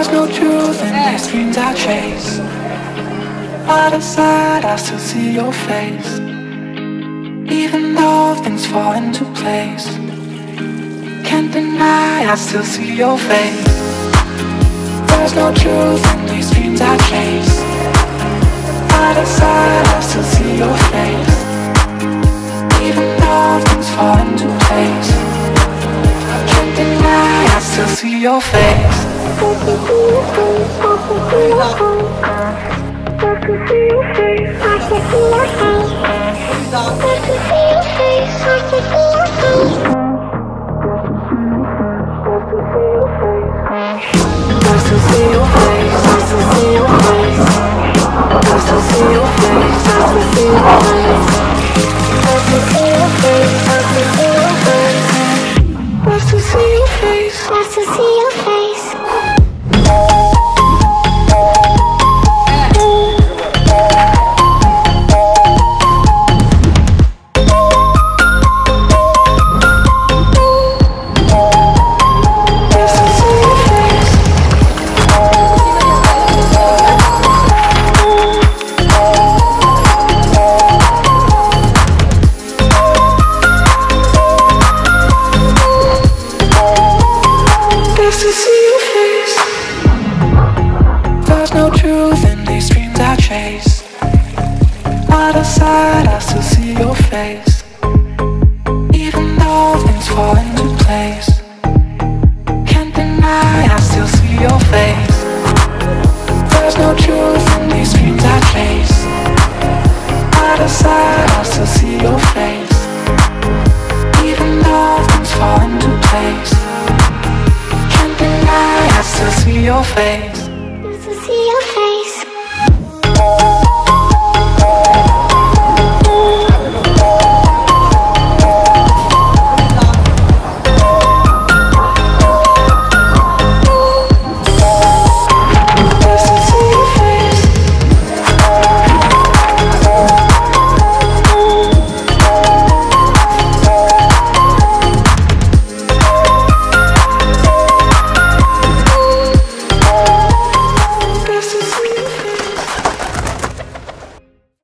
There's no truth in these dreams I chase. Out of sight, I still see your face. Even though things fall into place, can't deny I still see your face. There's no truth in these dreams I chase. Out of sight, I still see your face. Even though things fall into place, can't deny I still see your face. Nice to see your face. Out of sight, I still see your face. Even though things fall into place, can't deny I still see your face. There's no truth in these dreams I chase. Out of sight, I still see your face. Even though things fall into place. Can't deny I still see your face